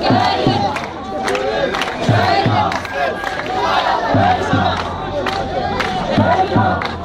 Yeah. Yeah.